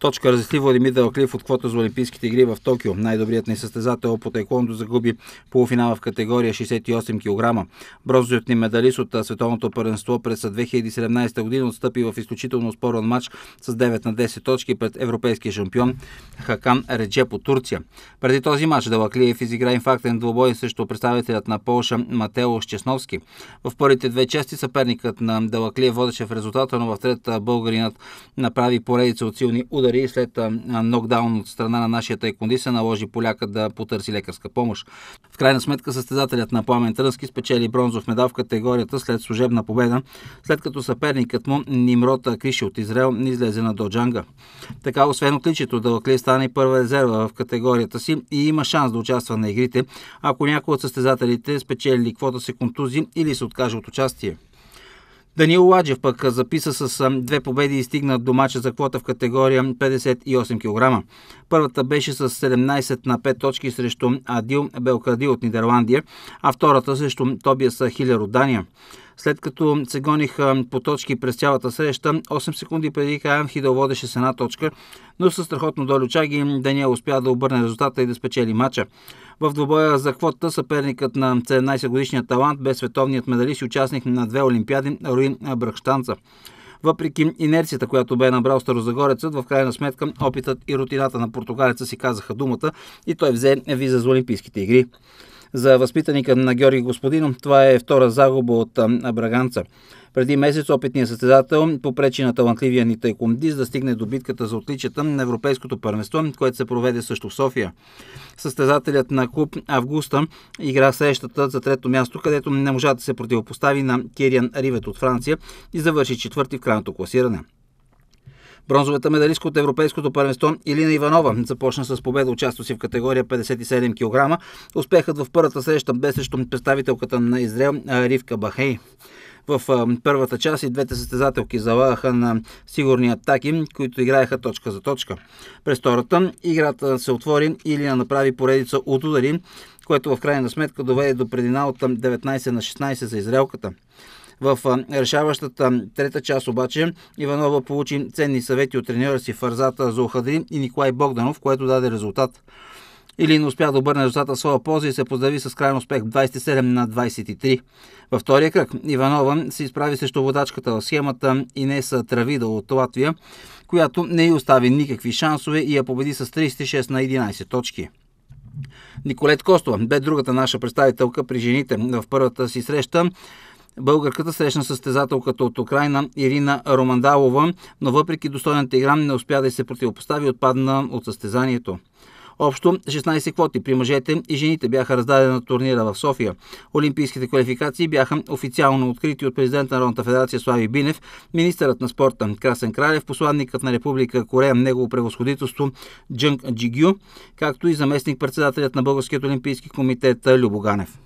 Точка разясни Владимир Далаклив от квота за Олимпийските игри в Токио. Най-добрият ни състезател по тайкондо загуби полуфинала в категория 68 кг. Бронзовият ни медалист от световното първенство през 2017 година отстъпи в изключително спорен матч с 9 на 10 точки пред европейския шампион Хакан Реджеп от Турция. Преди този матч Далаклиев изигра инфактен двобой срещу представителят на Полша Матео Щесновски. В първите две части съперникът на Далаклиев водеше в резултата, но в третата българинът направи поредица от силни удари и след нокдаун от страна на нашия тайконди се наложи поляка да потърси лекарска помощ. В крайна сметка състезателят на Пламен Трънски спечели бронзов медал в категорията след служебна победа, след като съперникът му Нимрота Криши от Израел не излезе на Доджанга. Така, освен отличието, Далаклей стане първа резерва в категорията си и има шанс да участва на игрите, ако някой от състезателите спечели квота се контузи или се откаже от участие. Даниил Ладжев пък записа с две победи и стигна до мача за квота в категория 58 кг. Първата беше с 17 на 5 точки срещу Адил Белкади от Нидерландия, а втората срещу Тобиас Хилер от Дания. След като се гониха по точки през цялата среща, 8 секунди преди края Хидъл водеше с една точка, но със страхотно долю чаги Даниел успя да обърне резултата и да спечели матча. В двобоя за квотата съперникът на 17-годишния талант бе световният медалист и участник на две олимпиади Руин Брахштанца. Въпреки инерцията, която бе набрал Старозагорецът, в крайна сметка опитът и рутината на португалеца си казаха думата и той взе виза за Олимпийските игри. За възпитаника на Георги Господинов това е втора загуба от Браганца. Преди месец опитният състезател попречи на талантливия ни тайкундист да стигне до битката за отличията на Европейското първенство, което се проведе също в София. Състезателят на клуб Августа игра срещата за трето място, където не можа да се противопостави на Кириан Ривет от Франция и завърши четвърти в крайното класиране. Бронзовата медалистка от Европейското първенство Илина Иванова започна с победа участво си в категория 57 кг. Успехът в първата среща бе срещу представителката на Израел Ривка Бахей. В първата част и двете състезателки залагаха на сигурни атаки, които играеха точка за точка. През втората играта се отвори или направи поредица от удари, което в крайна сметка доведе до предина от 19 на 16 за израелката. В решаващата трета част обаче Иванова получи ценни съвети от треньора си Фарзата Зохадри и Николай Богданов, което даде резултат. Или не успя да обърне резултата своя полза и се поздрави с крайен успех 27 на 23. Във втория кръг Иванова се изправи срещу водачката в схемата Инеса Травида от Латвия, която не й остави никакви шансове и я победи с 36 на 11 точки. Николет Костова бе другата наша представителка при жените в първата си среща. Българката срещна състезателката от Украина Ирина Романдалова, но въпреки достойната игра не успя да се противопостави и отпадна от състезанието. Общо 16 квоти при мъжете и жените бяха раздадени на турнира в София. Олимпийските квалификации бяха официално открити от президента на Народната федерация Слави Бинев, министърът на спорта Красен Кралев, посланникът на Република Корея, негово превъзходителство Джънг Джигю, както и заместник председателят на Българският олимпийски комитет Любоганев.